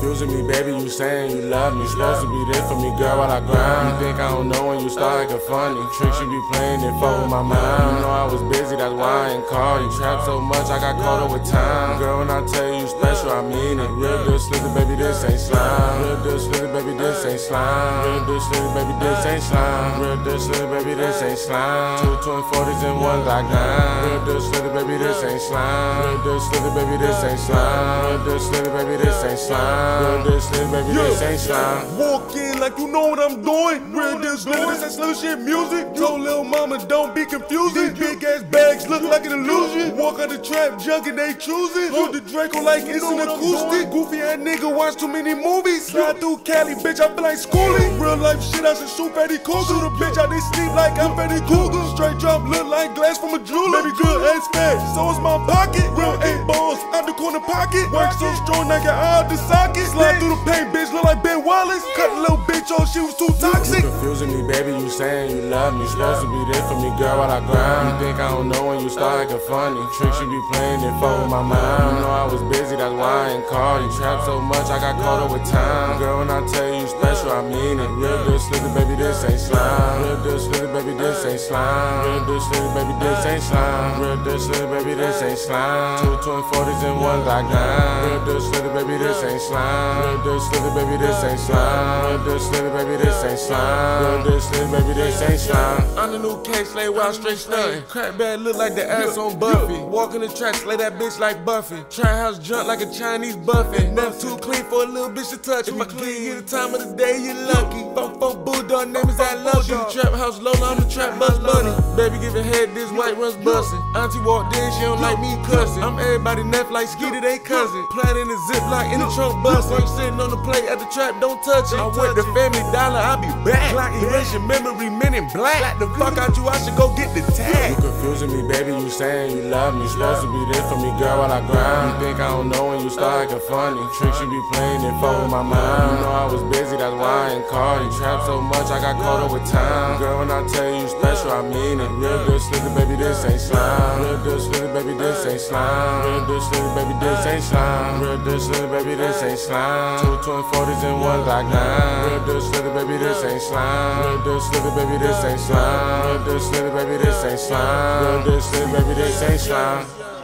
confusing me, baby. You saying you love me. Supposed to be there for me, girl, while I grind. You think I don't know when you start acting funny. Tricks you be playing and fuck with my mind. You know I was busy, that's why I ain't call you. Trapped so much, I got caught up with time. Girl, when I tell you special, I mean it. Real good slither, baby, this ain't slime. Real good slither, baby, this ain't slime. Real good slither, baby, this ain't slime. Real good slither, baby, this ain't slime. Two twin forties and one Glock nine. Real good slither, baby, this ain't slime. Real good slither, baby, this ain't slime. Real good slither, baby, this ain't slime. Real good slither, baby, this ain't slime. Walk in like you know what I'm doing. Real deal slither, this that slow shit music. Yo, little mama, don't be confused. These big ass bags look like an illusion. Walk out the trap, junkie, they choosing. You the Draco like it's an acoustic. Goofy ass nigga watch too many movies. Slide through Cali, bitch, I feel like schooling. Real life shit, I should shoot Freddy Krueger. Shoot a bitch I they sleep like I'm Freddy Krueger. Straight drop, look like glass from a jeweler. Baby girl, ass fat, so is my pocket. Real eight balls corner pocket. Work so strong, I out the socket. Slide through the paint, bitch, look like Ben Wallace. Cut little bitch off, she was too toxic. You confusing me, baby. You saying you love me. Supposed to be there for me, girl, while I grind. You think I don't know when you start acting funny. Tricks you be playing and fuck with my mind. You know I was I ain't call you. Trap so much, I got caught up with time. Girl, when I tell you special, I mean it. Real good slither, baby, this ain't slime. Real good slither, baby, this ain't slime. Real good slither, baby, this ain't slime. Real good slither, baby, this ain't slime. Two twin forties and one Glock nine. Real good slither, baby, this ain't slime. Real good slither, baby, this ain't slime. Real good slither, baby, this ain't slime. Real good slither, baby, this ain't slime. I'm the new Kay Slay wild straight stunting. Crack bad look like the ass on Buffy. Walk in the track, slay that bitch like Buffy. Try house jump like a Chinese buffet. Never too clean for a little bitch to touch. If I clean, you the time of the day, you lucky. Fuck fuck bulldog, name is I love you. Trap house Lola, I'm the trap bus bunny. Baby giving head, this white runs bustin'. Auntie walked in, she don't like me cussing. I'm everybody neck like Skeeter, they cousin. Plat in the ziplock in the trunk bustin'. I'm sitting on the plate at the trap, don't touch it. I want the family dollar, I'll be back. Glock erase your memory, men in black. Black the fuck out you, I should go get the tag. You confusing me, baby. You saying you love me. You supposed to be there for me, girl, while I grind. You think I don't know you start funny. Tricks you be playing fuck with my mind. You know I was busy, that's why I ain't call you. Trap so much, I got caught up with time. Girl, when I tell you special, I mean it. Real good slither, baby, this ain't slime. Real good slither, baby, this ain't slime. Real good slither, baby, this ain't slime. Real good slither, baby, this ain't slime. Two twin forties and one Glock nine. Real good slither, baby, this ain't slime. Real good slither, baby, this ain't slime. Real good slither, baby, this ain't slime. Real good slither, baby, this ain't slime.